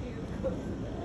you close enough.